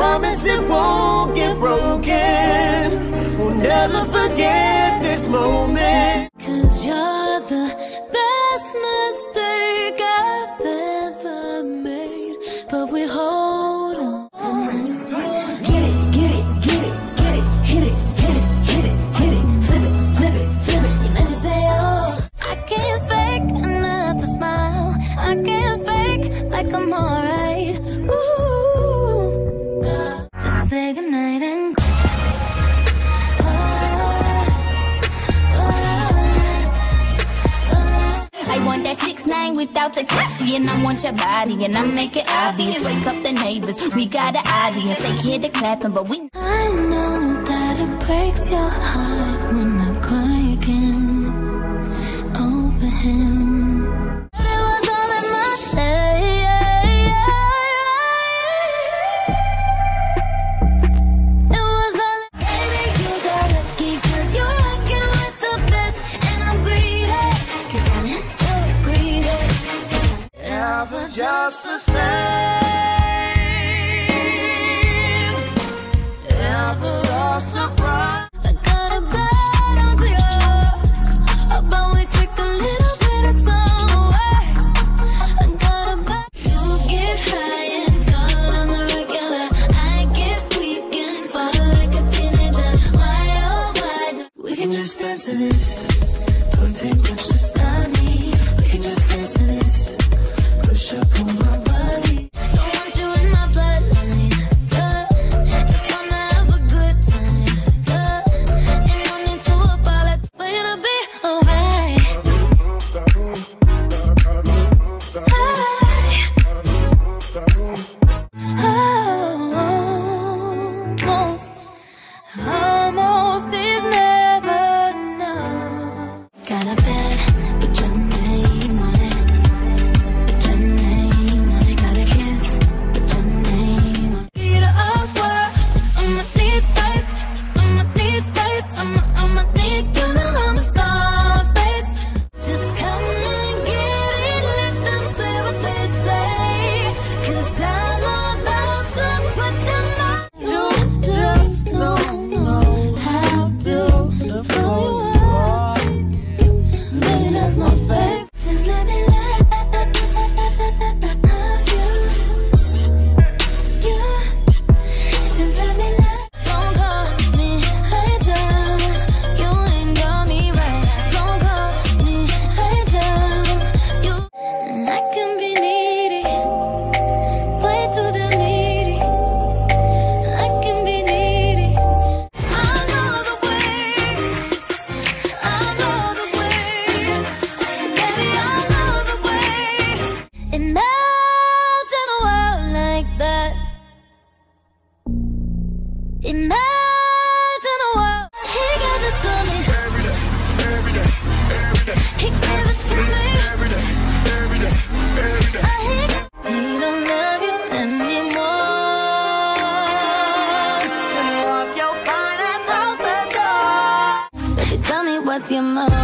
promise it won't get broken. We'll never forget this moment. Cause you're the best mistake I've ever made. But we hold on. Get it, get it, get it, get it, hit it, hit it, hit it, hit it, flip it, flip it, flip it. You make me say, oh. I can't fake another smile. I can't fake like I'm alright. that six nine without Tekashi, and I want your body, and I make it obvious. Wake up the neighbors, we got an audience. They hear the clapping, but we. I know that it breaks your heart. Imagine a world He gave it to me. Every day, every day, every day He gave it to me. Every day, every day, every day oh, he, don't love you anymore. Walk your fine ass out the door Baby, tell me what's your motive